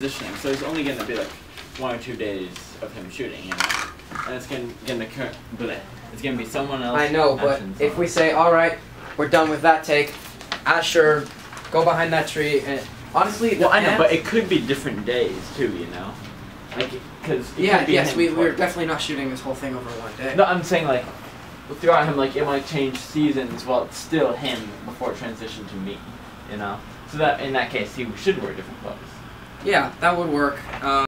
positioning, so it's only going to be like one or two days of him shooting, you know. And it's going to cur- bleh. it's going to be someone else. I know, but if we say, all right, we're done with that take, Asher, go behind that tree, and honestly, well, I know, but it could be different days too, you know. Like, because yeah, yes, we we're definitely not shooting this whole thing over one day. No, I'm saying like throughout him, like it might change seasons while it's still him before it transitioned to me, you know. So that in that case, he should wear different clothes. Yeah, that would work. Um,